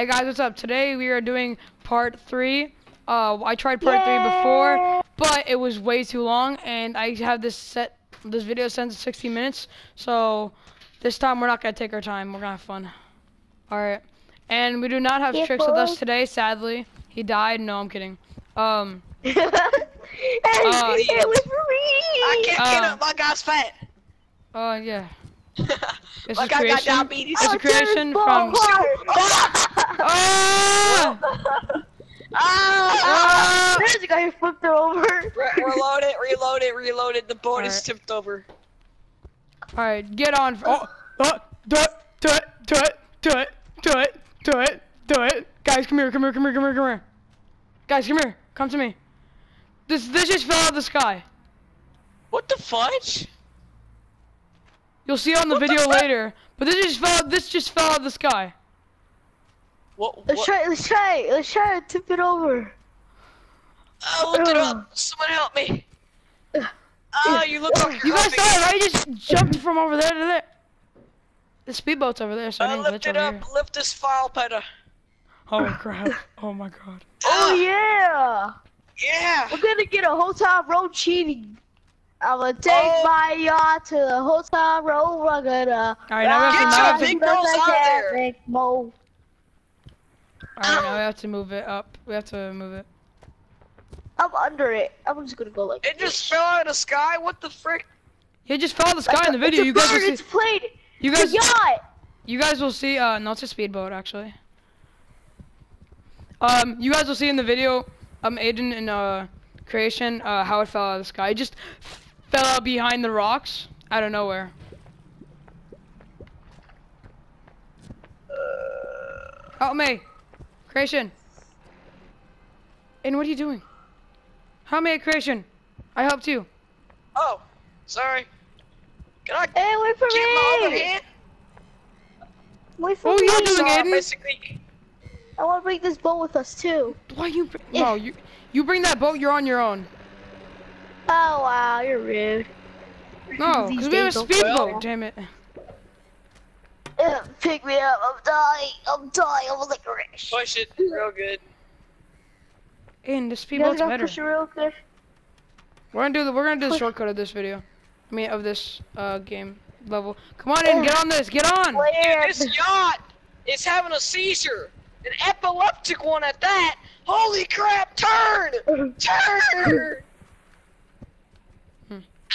Hey guys, what's up? Today we are doing part three. Uh, I tried part three before, but it was way too long, and I have this set, this video set to 60 minutes. So this time we're not gonna take our time. We're gonna have fun. All right. And we do not have Yeah, Tricks with us today. Sadly, he died. No, I'm kidding. Um. hey, Uh, it was for me. I can't get Uh, up. My guy's fat. Uh, yeah. It's My a guy got kreation. diabetes. It's a Oh, kreation Jared from. Ballhard. Ah! Ah! Ah! There's a guy who flipped her over. Re- reload it, reload it, reload it. The boat is Alright. tipped over. All right, get on. Oh, oh, do it, do it, do it, do it, do it, do it, do it. Guys, come here, come here, come here, come here, come here. Guys, come here, come to me. This, this just fell out of the sky. What the fudge? You'll see it on the What video fuck? later. But this just fell. This just fell out of the sky. What? Let's what? try. Let's try. Let's try to tip it over. Oh, look it up. Someone help me. Oh, you look like You guys saw it. it, right? You just jumped from over there to there. The speedboat's over there, so I Uh, didn't lift it up. here. Lift this file petter. Oh crap! Oh my god. Oh yeah. Yeah. We're gonna get a whole hotel road cheating. I'm gonna take Oh. my yacht to the hotel road. We're gonna. Alright, now we have to- Get now we your have big girls out there. Mo. All right, now we have to move it up. We have to move it. I'm under it. I'm just gonna go like. It just fell out of the sky. What the frick? It just fell out of the sky in the It's video. a You guys will bird, see. It's a plane. You It's a guys, yacht. you guys will see. Uh, no, it's a speedboat actually. Um, you guys will see in the video, um, Aiden and uh, kreation, uh, how it fell out of the sky. It just fell out behind the rocks out of nowhere. Uh. Help me, kreation. Aiden, what are you doing? Help me, kreation. I helped you. Oh, sorry. Can I Hey, wait for get my other me. hand? Wait for What me. were you doing, So, Aiden? basically, I want to bring this boat with us too. Why you? Br- no, you. You bring that boat. You're on your own. Oh wow, you're rude. No, because we have a days speedboat. fail. Damn it. Uh, pick me up. I'm dying. I'm dying. I'm like rich. push it real good. And the You guys speedboat's better. push it real good. We're gonna do the. We're gonna do the Push- shortcut of this video. I mean, of this uh game level. Come on in. Get on this. Get on. Dude, this yacht is having a seizure. An epileptic one at that. Holy crap, turn! Turn!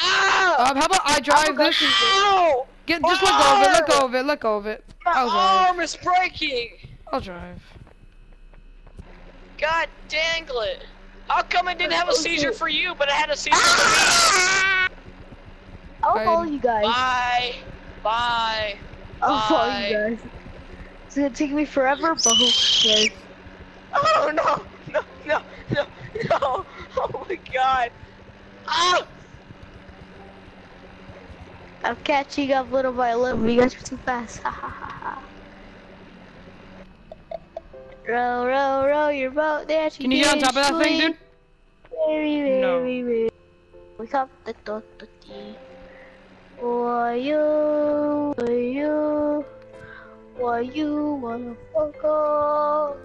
Ow! Um, how about I drive this? Ow! Get just let go of it. Let go of it. Let go of it. My I'll drive. arm is breaking! I'll drive. God dangle it. How come it didn't have a seizure for you, but it had a seizure for me? I'll follow you guys. Bye. Bye. I'll follow you guys. It's gonna take me forever, but who cares? Oh no! No, no, no, no! Oh my god! Ah! I'm catching up little by little. You guys are too fast. Ha ha ha ha. Row, row, row your boat there. Can you get on top of that thing, dude? Very, No. very, very. We come the to to tea. Why you? Why you? Why you wanna fuck off?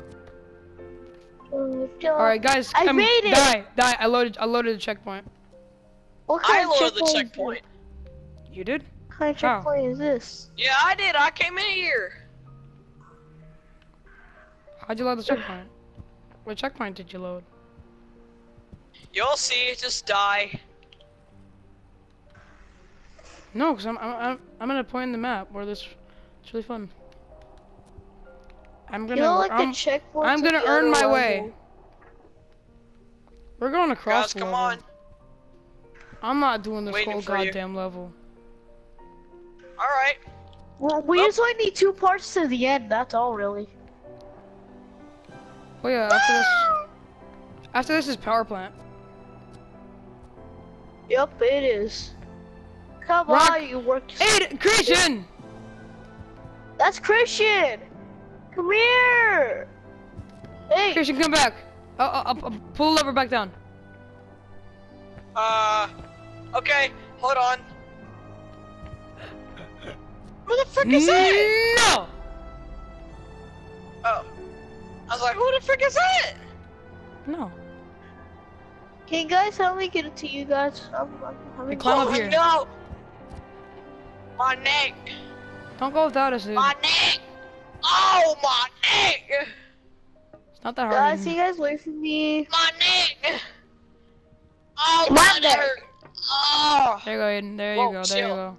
All right, guys. I come, made it. Die. Die. I loaded. I loaded the checkpoint. What I of loaded the checkpoint? Checkpoint. You did? What kind of How? checkpoint is this? Yeah, I did. I came in here. How'd you load the checkpoint? What checkpoint did you load? You'll see. Just die. No, cause I'm I'm I'm, I'm at a point in the map where this it's really fun. I'm gonna know, like I'm, the checkpoint. I'm gonna earn my way. We're going across Guys, the come level. on. I'm not doing this Waiting whole for you. goddamn level. All right. Well, we Oh. just only need two parts to the end. That's all, really. Oh yeah, after this after this is power plant. Yep, it is. Come Rock- on, you work. Hey, Christian! That's Christian. Come here. Hey, Christian, come back. I'll, I'll, I'll pull the lever back down. Uh. Okay. Hold on. Where the frick is that? No! Oh. I was like, who the frick is that? No. Can you guys help me get it to you guys? I'm, I'm having Hey, climb up here. no! My neck! Don't go without us, dude. My neck! Oh, my neck! It's not that hard. Guys, anymore. you guys wait for me. My neck! Oh, My my neck. neck! Oh! There you go, Aiden. There Whoa, you go. There you go.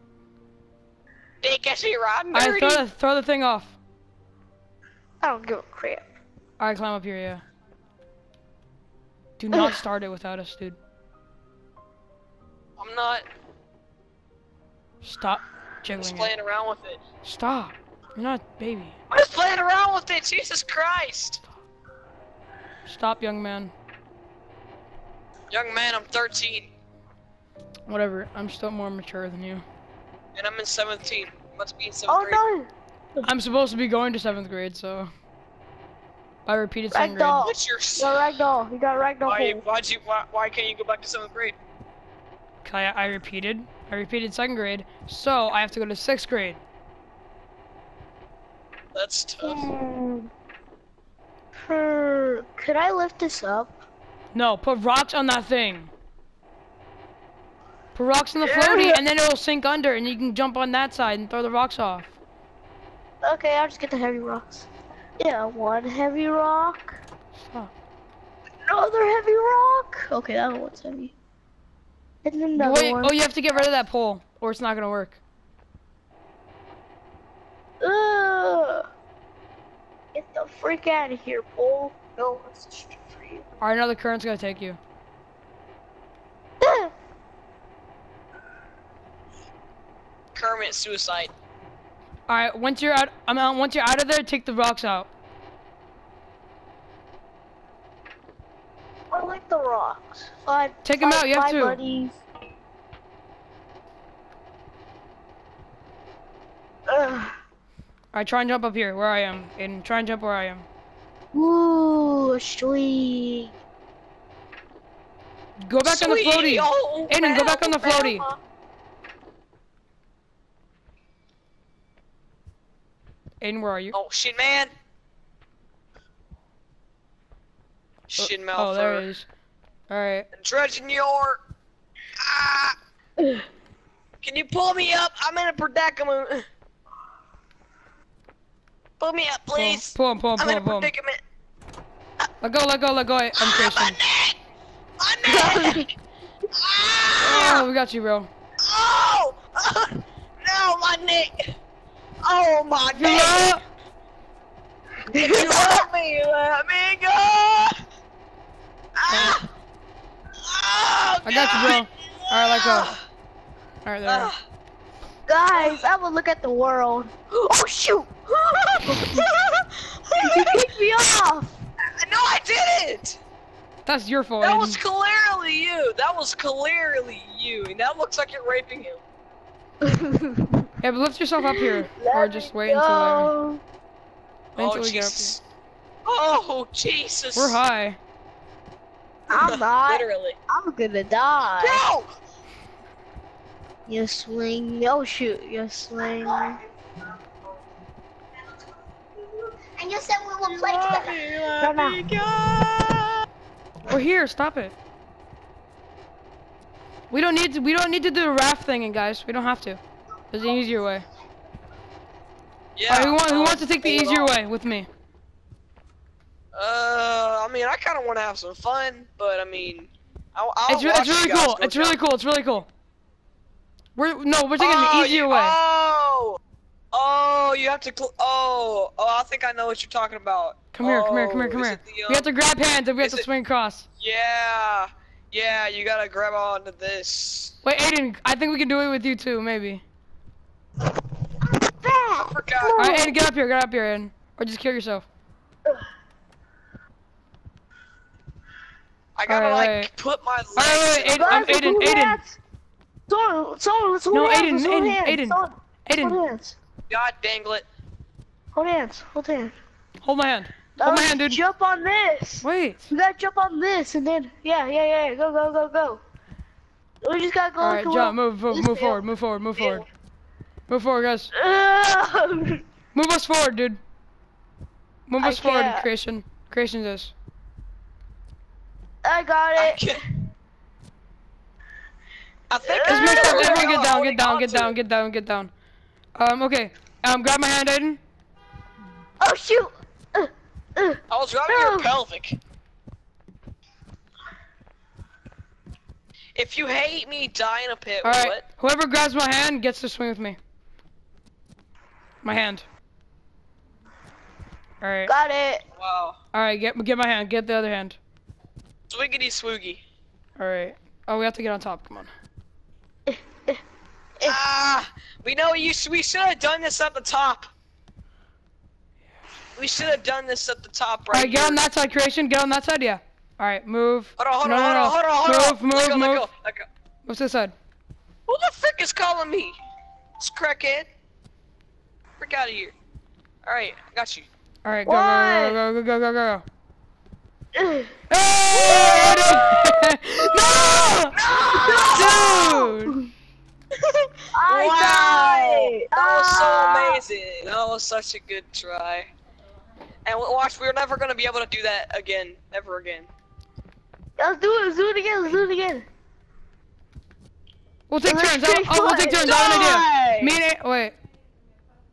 Dick, is he riding Alright, dirty? throw the throw the thing off. I don't give a crap. Alright, climb up here, yeah. Do not start it without us, dude. I'm not Stop just jiggling it. playing around with it. Stop. You're not a baby. I'm just playing around with it, Jesus Christ! Stop, young man. Young man, I'm 13, Whatever. I'm still more mature than you. And I'm in 17. Must be in 7th Oh grade. no! I'm supposed to be going to seventh grade, so. I repeated second grade. Ragdoll. What's your... You got ragdoll. You got ragdoll. Why, hole. why'd you, why, why can't you go back to 7th grade? I, I repeated. I repeated second grade, so I have to go to sixth grade. That's tough. Hmm. Hmm. Could I lift this up? No, put rocks on that thing. Put rocks in the floaty, and then it'll sink under, and you can jump on that side and throw the rocks off. Okay, I'll just get the heavy rocks. Yeah, one heavy rock. Stop. Another heavy rock. Okay, that one's heavy. And then another Wait, one. oh, you have to get rid of that pole, or it's not gonna work. Ugh. Get the freak out of here, pole. No, it's street for you. Alright, another current's gonna take you. Kermit suicide. Alright, once you're out, I'm out. Once you're out of there, take the rocks out. I like the rocks. Five, Take 'em five- out, you have to. Buddies. Ugh. Alright, try and jump up here, where I am, and try and jump where I am. Ooh, sweet. Go back on the floaty. old Aiden, go back on the floaty. Alabama. Aiden, where are you? Oh, shit, man. Shit, mouth. oh, there it is. Alright. Dredging your. Ah! Can you pull me up? I'm in a predicament. Pull me up, Pull, please. pull him, pull him, I'm pull in a him, pull him. predicament. Let go, let go, let go. I'm Ah, my Christian. neck! My neck! ah! Oh, we got you, bro. Oh! no, my neck! Oh, my You neck! know- If you let me, let me go! Ah! Oh, I got you, bro. Alright, let's go. Alright, there. Ah. Guys, I will look at the world. Oh shoot! you kicked me off. No, I didn't! That's your fault, That was clearly you! That was clearly you! And that looks like you're raping him. Yeah, but lift yourself up here. Let or just wait until, go. wait until oh, we get up here. Oh, Jesus. We're high. I'm not. Literally. I'm gonna die. Bro! You swing. Oh shoot! You swing. And you said we will play Let together. me, let No, no. me go! We're here. Stop it. We don't need to. We don't need to do the raft thing, guys. We don't have to. There's an easier way. Yeah. Alright, who, want, who um, wants to take the easier way with me? Uh, I mean, I kind of want to have some fun, but I mean, I'll, I'll It's, re- it's really cool. It's really cool. It's really cool. We're no, we're taking oh, the easier you, way. Oh, oh, you have to. Oh, oh, I think I know what you're talking about. Come here, come here, come here, Oh, come here. the, We have to um, grab hands and we have to it- swing across. Yeah, yeah, you gotta grab onto this. Wait, Aiden, I think we can do it with you too, maybe. I forgot. Alright, Aiden, get up here, get up here, Aiden. Or just kill yourself. I gotta Alright, like wait. put my legs. Alright, wait, in- Aiden, I'm Guys, Aiden, hold Aiden. hands. Someone, someone, let's hold No, hands. Aiden, let's hold Aiden, hands. Aiden. Someone- Aiden, Hold hands. God dang it. Hold hands. Hold hands. hold my hand. Now Hold my hand, dude. Jump on this. Wait. We gotta jump on this and then yeah, yeah, yeah, yeah. Go, go, go, go. We just gotta go. Alright, like jump, move, move, move forward, move forward, move forward. Move forward, guys. Move us forward, dude. Move I us forward, can't. kreation. Kreation this. I got it. can't. I think Just it's make sure better everyone get down, get down, get down, get down, get down. Um, okay. Um, grab my hand, Aiden. Oh shoot! Uh, uh. I was rubbing your pelvic. If you hate me, die in a pit. All right. Whoever grabs my hand gets to swing with me. My hand. All right. Got it. Wow. All right. Get get my hand. Get the other hand. Swiggity swoogie. All right. Oh, we have to get on top. Come on. Ah, we know you. sh- We should have done this at the top. We should have done this at the top right All right. right. Get on that side, kreation. Get on that side. Yeah. All right. Move. Hold on, hold no, on, no, hold no. on, hold on, hold on. Move, Let go, move, let move. go, let go. What's this side? Who the frick is calling me? It's crackhead. Frick out of here. All right, I got you. All right. Go, What? go, go, go, go, go, go, go. Ugh. Hey! no! Dude! I wow, died. that was Ah. so amazing. That was such a good try. And w- watch, we're never gonna be able to do that again, ever again. Let's do it. Let's do it again. Let's do it again. We'll take Let's turns. I'll, take I'll- we'll take fun. turns. I have an idea. Die. Me and A- wait.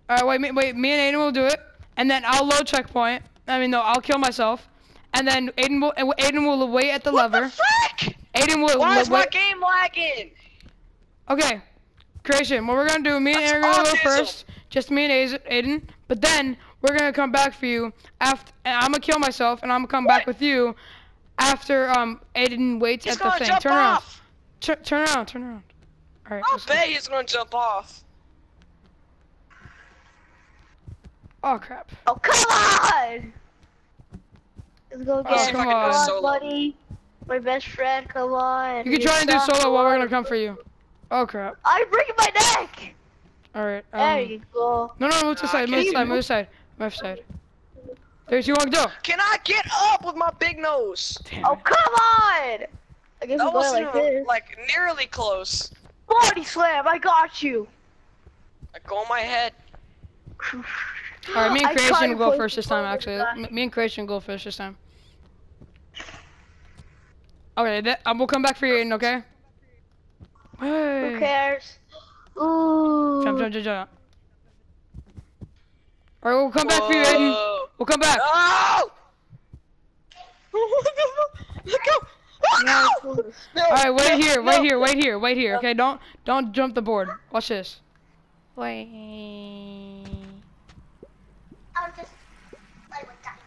All right, wait, me, wait. Me and Aiden will do it, and then I'll load checkpoint. I mean, no, I'll kill myself, and then Aiden will. Aiden will wait at the What lever. the frick? Aiden will. Why is my game lagging? Okay, kreation. What we're gonna do? Me and That's Aiden are gonna go first. Just me and Aiden. But then we're gonna come back for you after. And I'm gonna kill myself, and I'm gonna come back with you after um Aiden waits He's at the thing. Turn around. off. Tur- turn around. Turn around. All right. I'll let's go. bet he's gonna jump off. Oh crap. Oh come on! Let's go Oh, get come on. Solo. buddy. My best friend. Come on. You can try and do solo while we're gonna come for you. Oh crap. I'm breaking my neck. All right. there Um, you go. no, no, move to the side. Move to the side. Move to the side. Left side. There's you want to go. Can I get up with my big nose? Damn Oh it. come on! I guess That I'm going wasn't like this. like nearly close. Body slam! I got you. I go on my head. All right, me and Kreation to will go first this time. Actually, but- me and Kreation go first this time. Okay, that, um, we'll come back for you, Aiden. Okay. Hey. Who cares? Ooh. Jump, jump, jump, jump. All right, we'll come back for you, Aiden. We'll come back. Oh! Let go! No, please. no! All right, wait no, here, no. wait here, wait here, wait here. Okay, don't don't jump the board. Watch this. Wait. I'll just play with that.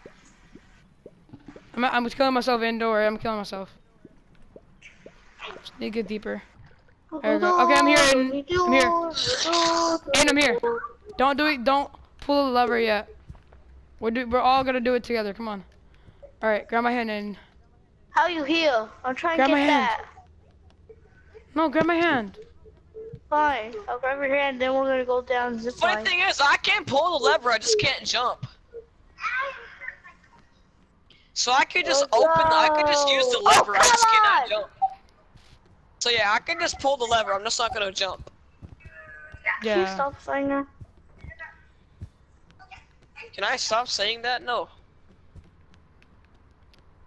I'm I'm killing myself indoor. I'm killing myself. Just need to get deeper. There we go. Okay, I'm here, Aiden. I'm here. Aiden, I'm here. Don't do it. Don't pull the lever yet. We're do, we're all gonna do it together. Come on. All right, grab my hand and How you heal? I'm trying Grab to my get hand. that. no, grab my hand. Fine. I'll grab your hand, then we're gonna go down zip Funny line. thing is, I can't pull the lever, I just can't jump. So I could just Oh, open, I could just use the lever, Oh, I just cannot on. jump. So yeah, I can just pull the lever, I'm just not gonna jump. Yeah. Can you stop saying that? Can I stop saying that? No.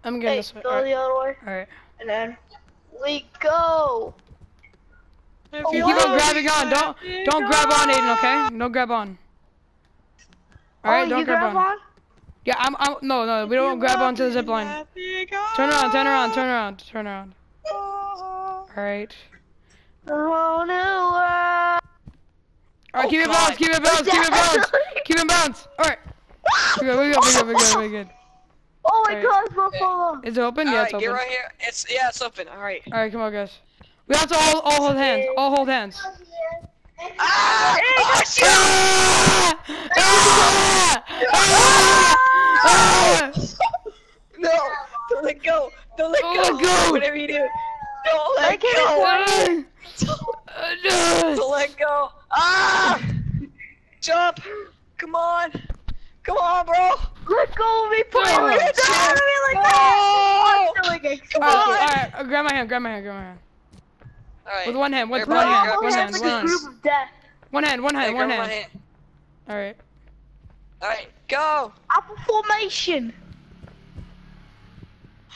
I'm getting Hey, this way. go All right. the other way, All right. and then we go. If Oh, You you keep on grabbing on. Don't don't grab on, Aiden. Okay? Don't grab on. All right, oh, don't grab, grab on. on? Yeah, I'm. I'm. No, no, we don't grab onto the zip line. Turn around, turn around, turn around, turn around. All right. Oh no! All right, Oh, keep it God. balanced, keep it balanced, keep it balanced, keep it balanced. All right. We good, we good, we good, we good, we good. Oh my Alright. god, Buffalo! Is it open? Yeah, Alright, it's get right here. It's yeah, it's open. All right. All right, come on, guys. We have to all, all hold hands. All hold hands. Ah! Oh shit! Ah! Ah! Ah! No! Don't let go! Don't let Don't go! let go. Whatever you do, don't let I can't go! Ah! Ah! Don't let go! Ah! Jump! Come on! Come on, bro! Let go of me, please! Oh, Don't shit. do me like No. that! I'm doing it. Come on! right, all right, uh, grab my hand, grab my hand, grab my hand. All right. With one hand, with one hand, grab one your hand, It's one hand. group of death. One hand, one hand, one hand. hand. All right. All right, go! Apple formation.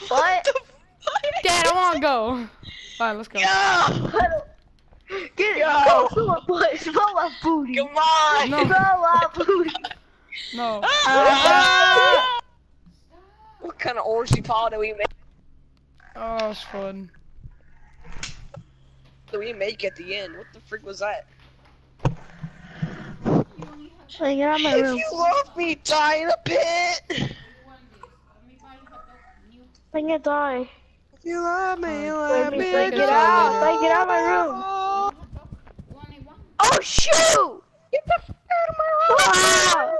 What? the fuck? Dad, I want to go. Alright, let's go. Go! Get it. Yo. Go smell my butt. Smell my booty. Come on! No. Smell my booty. No. Ah! What kind of orgy pile do we make? Oh, it's fun. Do we make at the end? What the freak was that? Hey, get out of my If room. you love me, die in a pit. I'm gonna die. If you love me, Wait, let wait, me wait, go. get out. Wait, get out of my oh. room. Oh shoot! Get the f out of my room.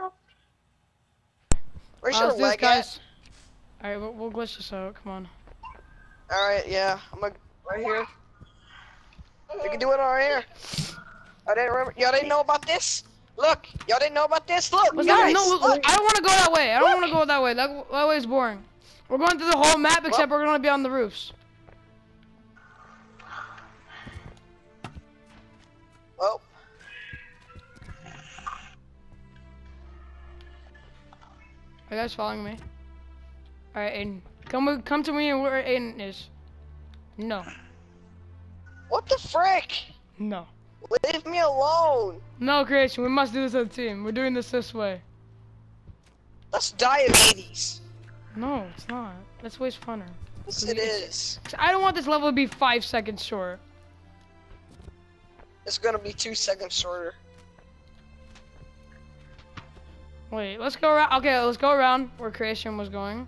Wow. Where's Alright, your let's do this, leg guys. Alright, we'll, we'll glitch this out. Come on. Alright, yeah. I'm gonna right here. We can do it right here. I didn't remember. Y'all didn't know about this? Look, y'all didn't know about this? Look, guys. No, look. I don't want to go that way. I don't want to go that way. That, that way is boring. We're going through the whole map, except we're going to be on the roofs. Oh, Are you guys following me? Alright, Aiden. Come, come to me and where Aiden is. No. What the frick? No. Leave me alone. No, Kreation. We must do this as a team. We're doing this this way. That's diabetes. No, it's not. That's way funner. Yes, it is. I don't want this level to be five seconds short. It's gonna be two seconds shorter. Wait, let's go around. Okay, let's go around where Kreation was going.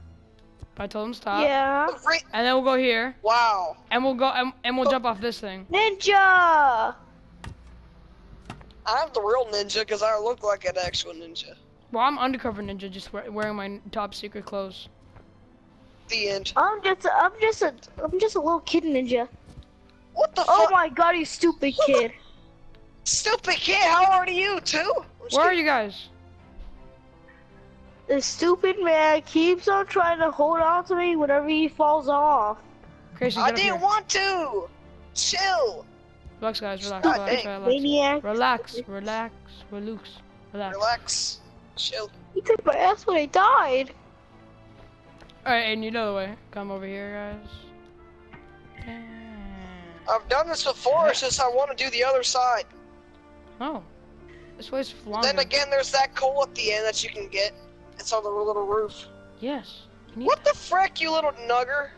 I told him stop. Yeah. And then we'll go here, Wow. and we'll go, and, and we'll jump off this thing. Ninja. I'm the real ninja because I look like an actual ninja. Well, I'm undercover ninja, just we- wearing my top secret clothes. The end. I'm just, I'm just a, I'm just a little kid ninja. What the Oh my god, you stupid kid. Stupid kid, how old are you, too? Where are you guys? The stupid man keeps on trying to hold on to me whenever he falls off. Kreation, I didn't here. want to. Chill. Relax, guys. Relax. God Relax. Relax. Maniac. Relax. Relax. Relax. Relax. Relax. Chill. He took my ass when I died. All right, and you know the way. Come over here, guys. Yeah. I've done this before, it's just I want to do the other side. Oh, this way's longer. Then again, there's that coal at the end that you can get. It's on the little roof. Yes. What the frick, you little nugger?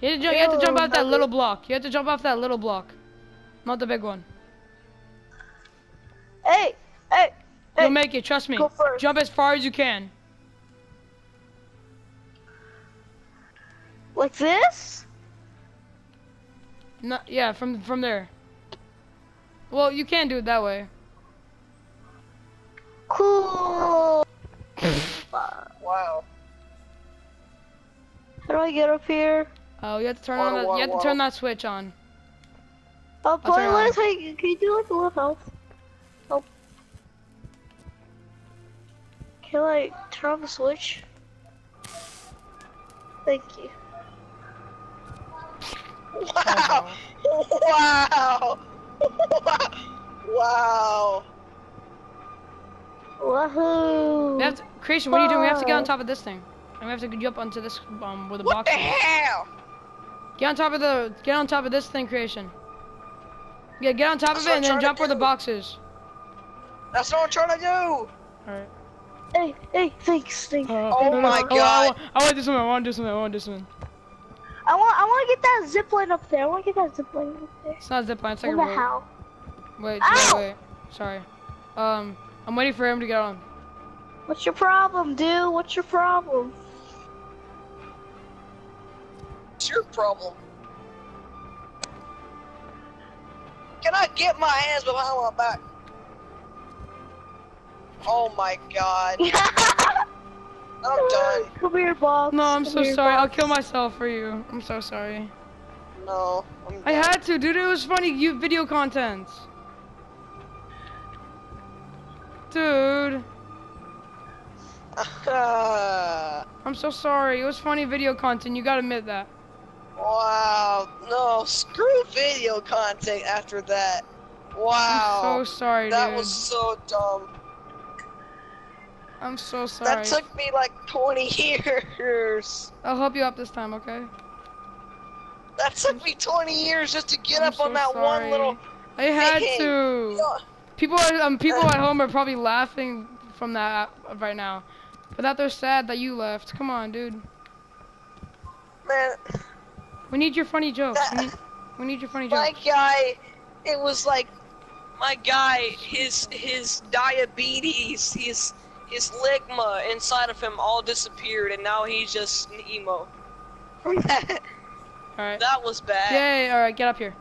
you, have to, you have to jump off that little block. You have to jump off that little block, not the big one. Hey, hey, You'll hey. make it. Trust me. Jump as far as you can. Like this? No, yeah, from from there. Well, you can do it that way. Cool. Wow. How do I get up here? Oh, you have to turn Wow, on that. wow, You have to turn that switch on. Oh, turn it on. playlist. Hey, can you do like a little health? Oh. Can I turn on the switch? Thank you. Wow. Wow. wow. Wahoo! We have to, kreation. What are you doing? We have to get on top of this thing, and we have to jump onto this um where the What box. the is. hell? Get on top of the. Get on top of this thing, kreation. Yeah, get on top That's of it and then jump where the do. box is. That's what I'm trying to do. All right. Hey, hey, thanks, thanks. Oh my I, God. want, I want this one. I want this one. I want this one. I want, I want to get that zip line up there. I want to get that zip line up there. It's not zip line. It's like What a the rope. hell? Wait, wait, wait. Sorry. Um, I'm waiting for him to get on. What's your problem, dude? What's your problem? It's your problem. Can I get my hands behind my back? Oh my god. I'm done. Come here, boss. No, I'm Come so here, sorry. I'll kill myself for you. I'm so sorry. No. I'm I done. had to, dude. It was funny. You video content. Dude, I'm so sorry. It was funny video content. You gotta admit that. wow. No, screw video content after that. Wow. I'm so sorry, that dude. was so dumb. I'm so sorry. That took me like 20 years. I'll help you up this time, okay? That took me 20 years just to get I'm up on so that one little. I had thing. to. People are um people at home are probably laughing from that right now. But that they're sad that you left. Come on, dude. Man, We need your funny jokes. We need, we need your funny jokes. my guy, it was like, my guy, his his diabetes, his his ligma inside of him all disappeared, and now he's just an emo. From that Alright. That was bad. Yay, alright, get up here.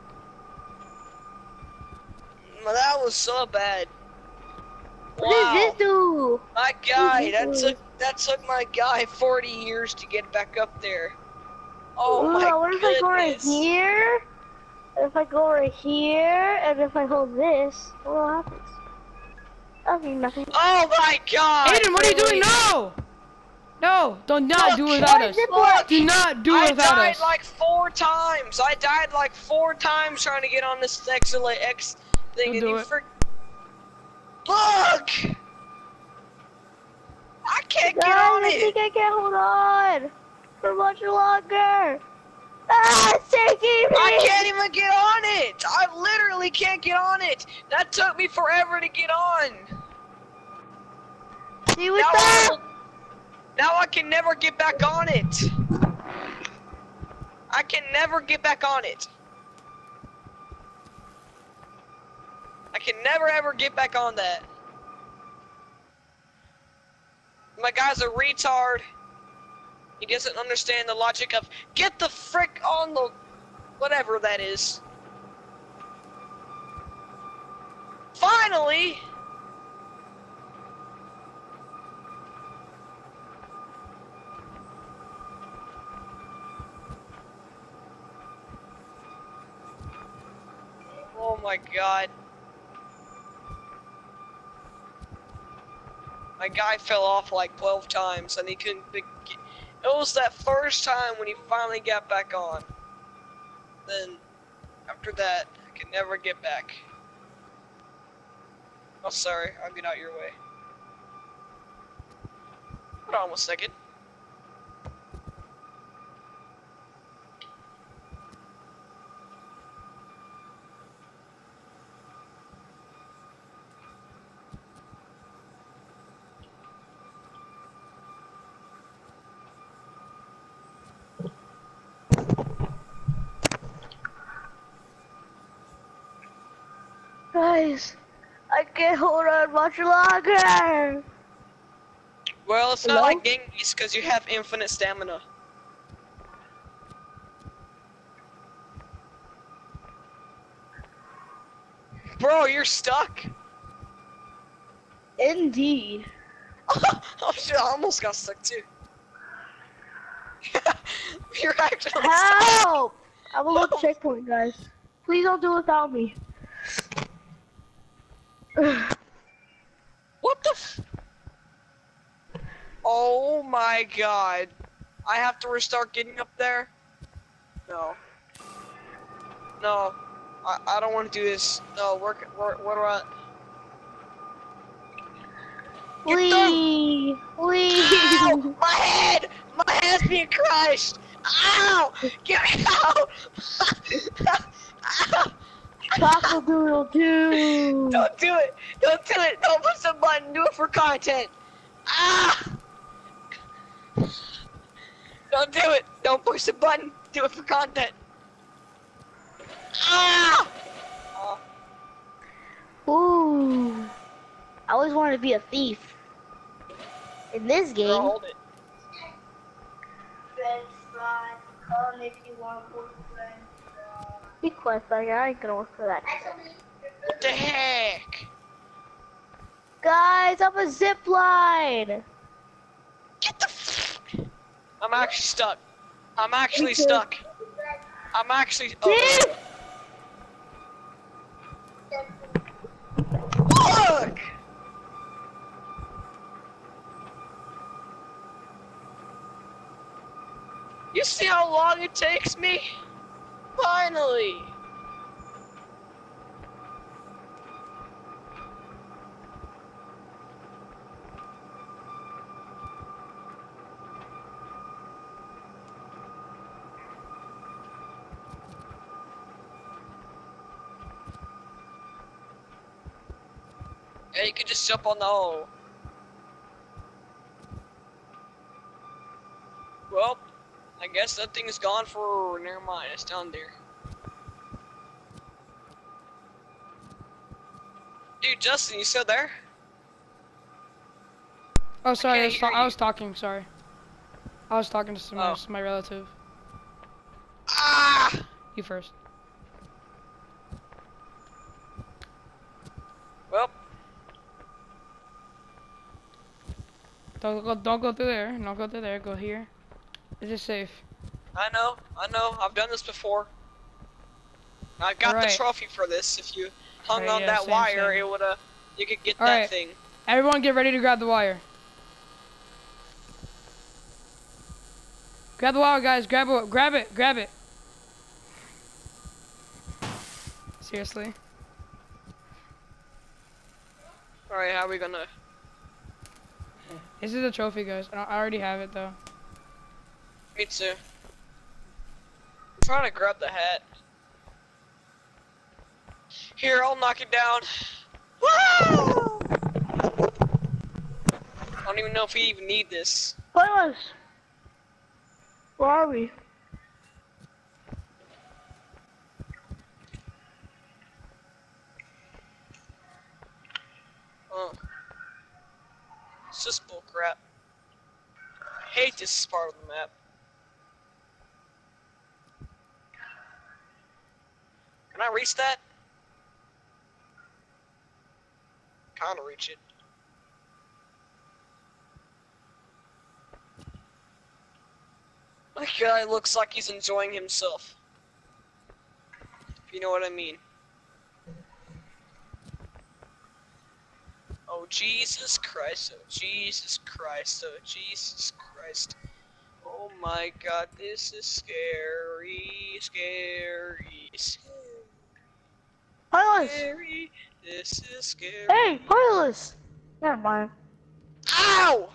That was so bad. What Wow. does this do? My guy, that took that took my guy 40 years to get back up there. Oh Ooh, my what if I go right goodness. here? If I go right here, and if I hold this, what happens? That'll be nothing. Oh my god! Aiden, what are you doing? really? No! No, do not do Look, without us. zip Look, Do not do I without died like four times. I died like four times trying to get on this X X thing, Don't and do you it. fr- Look! I can't Guys, get on I it. think I can't hold on for much longer. Ah, it's taking me. I can't even get on it. I literally can't get on it. That took me forever to get on. See what Now that? I, now I can never get back on it. I can never get back on it. Can never ever get back on that. My guy's a retard. He doesn't understand the logic of get the frick on the whatever that is. Finally! Oh my god. My guy fell off like 12 times and he couldn't. It was that first time when he finally got back on. Then, after that, I could never get back. Oh, sorry, I'll get out your way. Hold on one second. Guys, I can't hold on much longer. Well, it's Hello? not like Genghis because you have infinite stamina. Bro, you're stuck. Indeed. oh shit, I almost got stuck too. you're actually stuck. Help! I'm a little oh. checkpoint, guys. Please don't do it without me. What the f- Oh my god. I have to restart getting up there? No. No. I, I don't want to do this. No, work, work, what do I... Please, please. Ow! My head! My head's being crushed! Ow! Get me out! Ow! Chocolate doodle too. Don't do it! Don't do it! Don't push the button! Do it for content! Ah! Don't do it! Don't push the button! Do it for content! Ah! Oh, Ooh. I always wanted to be a thief. In this girl, game, hold it. French fries, come if you want more French fries. Be quiet, buddy. I ain't gonna work for that. What the heck? Guys, I'm a zip line. Get the f- I'm actually stuck. I'm actually stuck. I'm actually. Oh! Look! You see how long it takes me? Finally! Yeah, you can just jump on the hole. Guess that thing is gone for. Never mind, it's down there. Dude, Justin, you still there? Oh, sorry. I, can't was, ta- I was talking. Sorry. I was talking to some Oh. my relative. Ah! You first. Well, Don't go. Don't go through there. Don't go through there. Go here. This is safe. I know, I know, I've done this before. I've got Alright. the trophy for this. If you hung Alright, on yeah, that same, wire, same. it would have. You could get Alright. that thing. Everyone, get ready to grab the wire. Grab the wire, guys. Grab it. Grab it. Grab it. Seriously. All right, how are we gonna? This is a trophy, guys. I already have it though. Me too. I'm trying to grab the hat. Here, I'll knock it down. Woo! I don't even know if we even need this. Pointless. Where are we? Oh. It's just bullcrap. I hate this part of the map. Can I reach that? Kinda reach it. My guy looks like he's enjoying himself. If you know what I mean. Oh Jesus Christ, oh Jesus Christ, oh Jesus Christ. Oh my god, this is scary, scary, Pointless. Scary. This is scary. Hey, pointless. Never mind. Ow!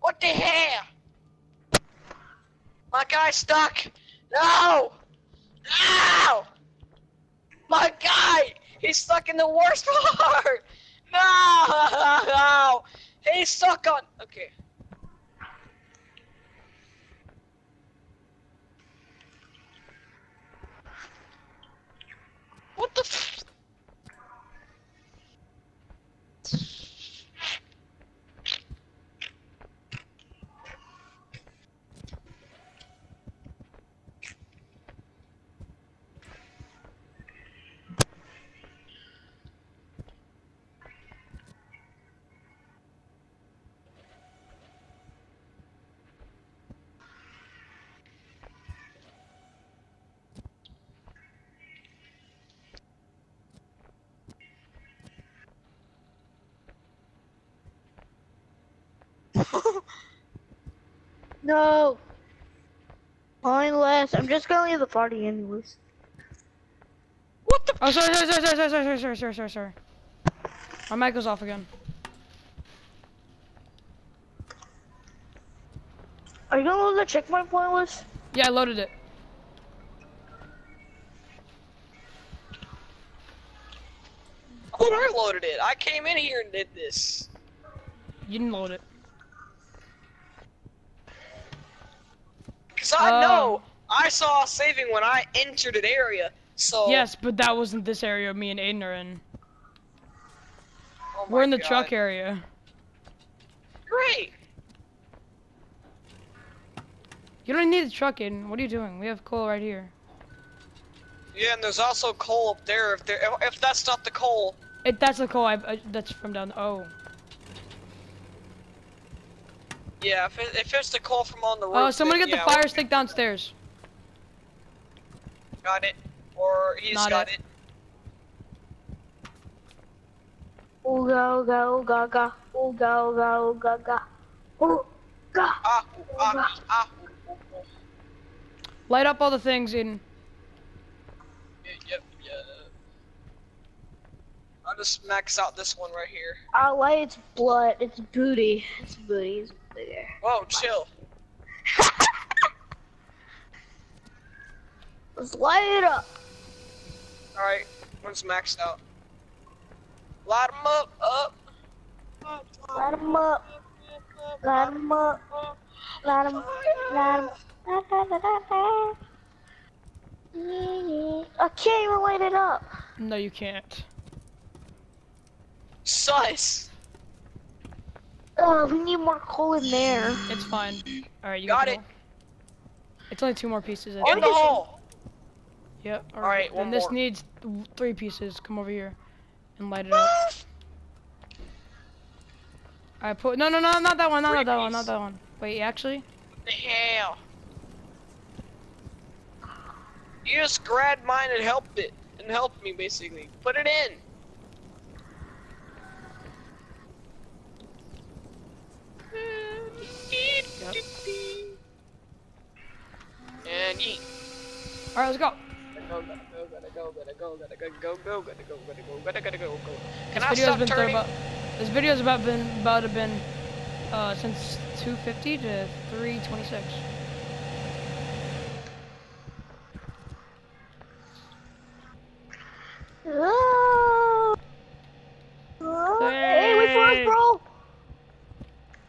What the hell? My guy's stuck! No! Ow! My guy! He's stuck in the worst part! No! He's stuck on. Okay. What the f- No. Pointless. I'm just gonna leave the party anyways. What the Oh, sorry, sorry, sorry, sorry, sorry, sorry, sorry, sorry, sorry, sorry. My mic goes off again. Are you gonna load the checkpoint pointless? Yeah, I loaded it. But I loaded it. I came in here and did this. You didn't load it. Cause I Oh. know I saw saving when I entered an area. So Yes, but that wasn't this area me and Aiden are in. Oh We're in the God. truck area. Great. You don't need the truck, Aiden. What are you doing? We have coal right here. Yeah, and there's also coal up there. If there, if, if that's not the coal, It, that's the coal. I, I, that's from down. Oh. Yeah. If, it, if it's the coal from on the roof. Oh, someone then get the yeah, fire stick downstairs. Got it. Or he's Not got it. it. Ooga ooga ooga ga. Ooga ooga ooga ga. Ooga. Ah, ah, ah. Light up all the things, Aiden. Yeah, yep, yeah. I'll just max out this one right here. I like it's blood. It's booty. It's booty. It's booty. Whoa, chill. Let's light it up. Alright, one's maxed out. Light 'em up, up. Light 'em up. Light 'em up. Light 'em. Light 'em. La, la, la, la, la. Yeah, yeah. I can't even light it up. No, you can't. Sus. Oh, we need more coal in there. It's fine. All right, you Got can it. go. It's only two more pieces. In the hole. Yep. All Alright, right. one Then this more. needs three pieces. Come over here and light it up. I put no, no, no, not that one, not Three that one, not that one. Wait, actually, the hell? You just grabbed mine and helped it. And helped me, basically. Put it in. Yep. And eat. all right, let's go. Go, gotta go, gotta go, gotta go, gotta go, go, go, gotta go, gotta go, gotta gotta go, go. Can This I video's stop been turning? about. This video's about been about to been uh since 250 to 326. Oh. Oh, Hey, wait for us, Hey. bro.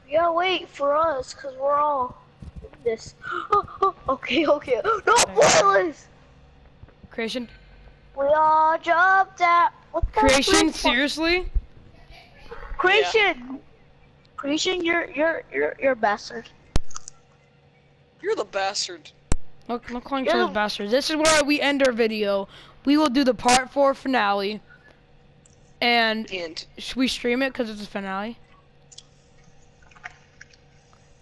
You gotta wait for us, cause we're all in this. okay, okay. No spoilers. Kreation, We all jumped out. What kreation, seriously? Kreation. Kreation, you're you're you're you're a bastard. You're the bastard. No, no calling each other Yeah. bastards. This is where we end our video. We will do the part four finale, and And should we stream it because it's a finale?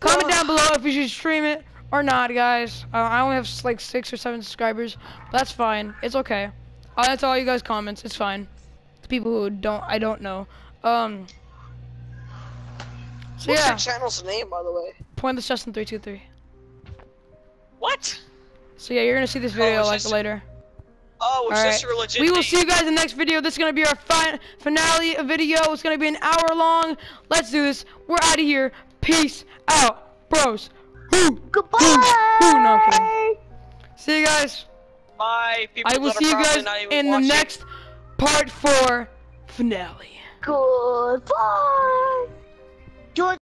Comment down below if we should stream it or not, guys. Uh, I only have like six or seven subscribers. That's fine. It's okay. I'll answer all you guys' comments. It's fine. The people who don't, I don't know. Um. So what's yeah, your channel's name, by the way? pointless Justin three two three. What? So yeah, you're gonna see this video it's like just- later. Oh, it's All just your legit We will see you guys in the next video. This is gonna be our fi- finale video. It's gonna be an hour long. Let's do this. We're out of here. Peace out, bros. Woo. Goodbye. Ooh, no, I'm. See you guys. Bye, people I will see you guys not even in the watching. next part four finale. Goodbye. Join